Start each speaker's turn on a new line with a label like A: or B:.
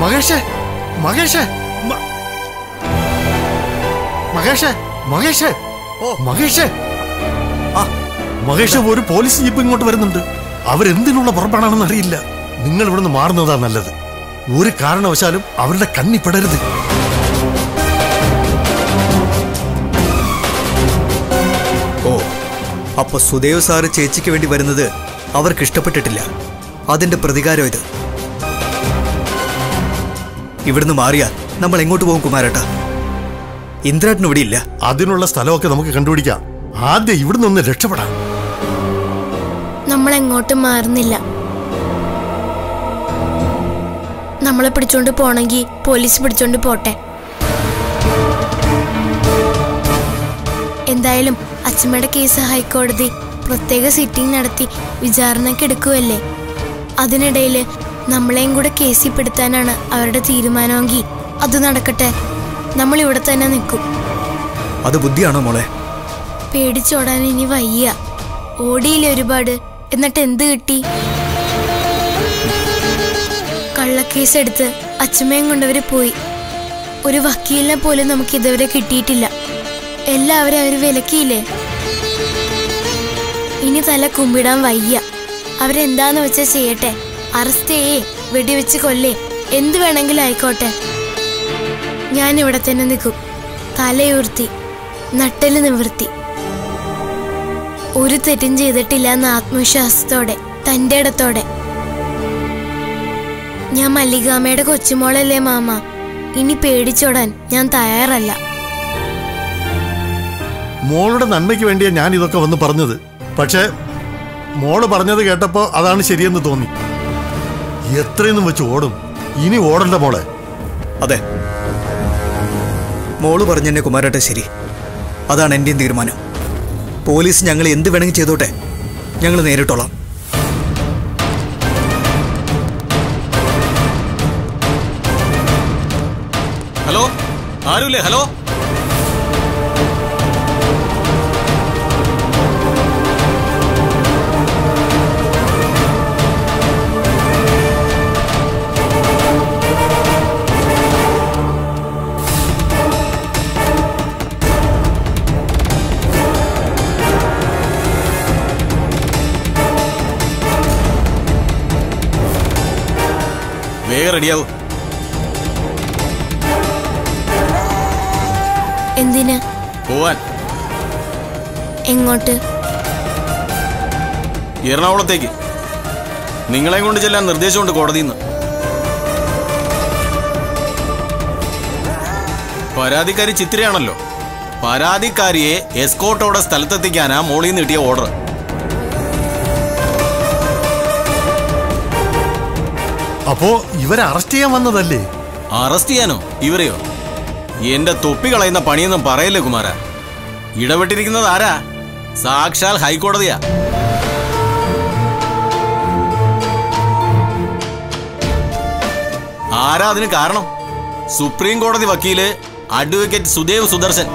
A: മഹേഷേ മഹേഷേ മഹേഷ് മഹേഷേ ഓ. മഹേഷേ. ആ മഹേഷ് ഒരു police jeep ഇങ്ങോട്ട് വരുന്നുണ്ട്. അവരെന്തിനുള്ള പുറപ്പെടാണെന്ന് അറിയില്ല. നിങ്ങൾ ഇവിടുന്ന് മാറുന്നതാ നല്ലത്. ഒരു കാരണവശാലും അവരുടെ കണ്ണി പെടരുത്.
B: ഓ അപ്പൊ സുദേവ് സാറ് ചേച്ചിക്ക് വേണ്ടി വരുന്നത് അവർക്ക് ഇഷ്ടപ്പെട്ടിട്ടില്ല അതിന്റെ പ്രതികാരം ഇത്. ഇവിടുന്ന് മാറിയാൽ നമ്മൾ എങ്ങോട്ട് പോകും കുമാരേട്ട? ഇന്ദ്രാട്ടൻ ഇവിടെ ഇല്ല.
A: അതിനുള്ള സ്ഥലമൊക്കെ നമുക്ക് കണ്ടുപിടിക്കാം. ആദ്യം ഇവിടുന്ന് ഒന്ന് രക്ഷപ്പെടാം.
C: നമ്മൾ എങ്ങോട്ടും മാറുന്നില്ല. നമ്മളെ പിടിച്ചോണ്ട് പോണെങ്കിൽ പോലീസ് പിടിച്ചോണ്ട് പോട്ടെ. എന്തായാലും അച്ഛമ്മയുടെ കേസ് ഹൈക്കോടതി പ്രത്യേക സിറ്റിംഗ് നടത്തി വിചാരണയ്ക്ക് എടുക്കുമല്ലേ അതിനിടയിൽ നമ്മളെയും കൂടെ കേസിൽ പെടുത്താനാണ് അവരുടെ തീരുമാനമെങ്കിൽ അത് നടക്കട്ടെ. നമ്മൾ ഇവിടെ തന്നെ നിൽക്കും.
B: അത് ബുദ്ധിയാണോ മോളെ?
C: പേടിച്ചോടാൻ ഇനി വയ്യ. ഓടിയില്ല ഒരുപാട്? എന്നിട്ട് എന്ത് കിട്ടി? കള്ളക്കേസ് എടുത്ത് അച്ഛമ്മയും കൊണ്ടവര് പോയി. ഒരു വക്കീലിനെ പോലും നമുക്ക് ഇതുവരെ കിട്ടിയിട്ടില്ല. എല്ലാവരും അവർ വിലക്കിയില്ലേ? ഇനി തല കുമ്പിടാൻ വയ്യ. അവരെന്താന്ന് വെച്ചാ ചെയ്യട്ടെ? അറസ്റ്റ് ചെയ്യേ വെടിവെച്ച് കൊല്ലേ. എന്ത് വേണമെങ്കിലും ആയിക്കോട്ടെ. ഞാൻ ഇവിടെ തന്നെ നിൽക്കും. തലയുർത്തി നട്ടൽ നിവൃത്തി ഒരു തെറ്റും ചെയ്തിട്ടില്ല എന്ന ആത്മവിശ്വാസത്തോടെ തന്റെ ഇടത്തോടെ. ഞാൻ മല്ലികാമയുടെ കൊച്ചുമോളല്ലേ മാമ. ഇനി പേടിച്ചോടാൻ ഞാൻ തയ്യാറല്ല.
A: മോളുടെ നന്മയ്ക്ക് വേണ്ടിയാ ഞാൻ ഇതൊക്കെ വന്ന് പറഞ്ഞത്. പക്ഷേ മോൾ പറഞ്ഞത് കേട്ടപ്പോ അതാണ് ശരിയെന്ന് തോന്നി. എത്രയൊന്നും വെച്ച് ഓടും. ഇനി ഓടണ്ട മോളെ.
B: അതെ. മോൾ പറഞ്ഞെന്നെ കുമാരട്ടെ ശരി. അതാണ് എന്റെയും തീരുമാനം. പോലീസ് ഞങ്ങൾ എന്ത് വേണമെങ്കിൽ ചെയ്തോട്ടെ. ഞങ്ങൾ നേരിട്ടോളാം.
D: ഹലോ? ആരുല്ലേ? ഹലോ? വേഗം റെഡിയാവും
C: എന്തിന്?
D: പോവാൻ.
C: എങ്ങോട്ട്?
D: എറണാകുളത്തേക്ക്. നിങ്ങളെയും കൊണ്ട് ചെല്ലാൻ നിർദ്ദേശമുണ്ട് കോടതിയിൽ നിന്ന് പരാതിക്കാരി ചിത്രയാണല്ലോ. പരാതിക്കാരിയെ എസ്കോട്ടോടെ സ്ഥലത്തെത്തിക്കാനാ മോളിൽ നിന്ന് കിട്ടിയ ഓർഡർ
A: അപ്പോ ഇവരെ അറസ്റ്റ് ചെയ്യാൻ വന്നതല്ലേ?
D: അറസ്റ്റ് ചെയ്യാനോ? ഇവരെയോ? എന്റെ തൊപ്പി കളയുന്ന പണിയൊന്നും പറയല്ലേ കുമാര? ഇടപെട്ടിരിക്കുന്നത് ആരാ? സാക്ഷാൽ ഹൈക്കോടതിയാ. ആരാ അതിന് കാരണം? സുപ്രീം കോടതി വക്കീൽ അഡ്വക്കേറ്റ് സുദേവ് സുദർശൻ.